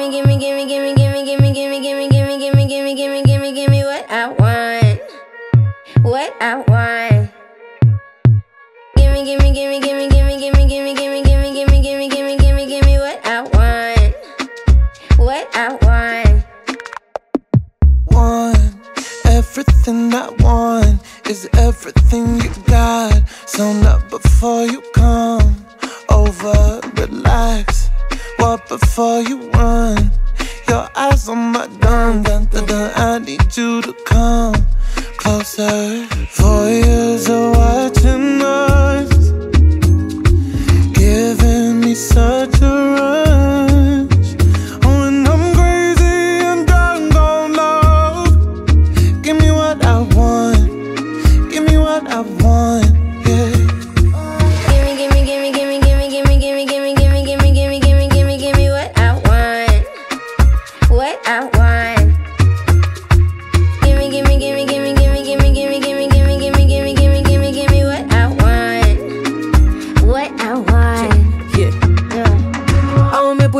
Gimme, gimme, gimme, gimme, gimme, gimme, gimme, gimme, gimme, gimme, gimme, gimme, gimme, gimme what I want. What I want. Gimme, gimme, gimme, gimme, gimme, gimme, gimme, gimme, gimme, gimme, gimme, gimme, gimme, gimme what I want. What I want. Want everything I want is everything you got. So not before you come over, relax. Before you run? Your eyes on my dun dun dun dun. I need you to come closer. Four years of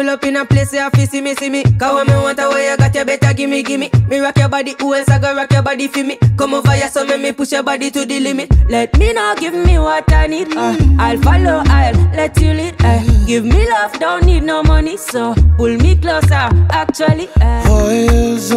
pull up in a place I feel see me, see me. Cause when me want a way you got you better gimme, gimme. Me rock your body, who else I go rock your body for me? Come over here, so make me push your body to the limit. Let me know, give me what I need. Uh, I'll follow, I'll let you lead. Uh, give me love, don't need no money, so pull me closer. Actually, uh. Four years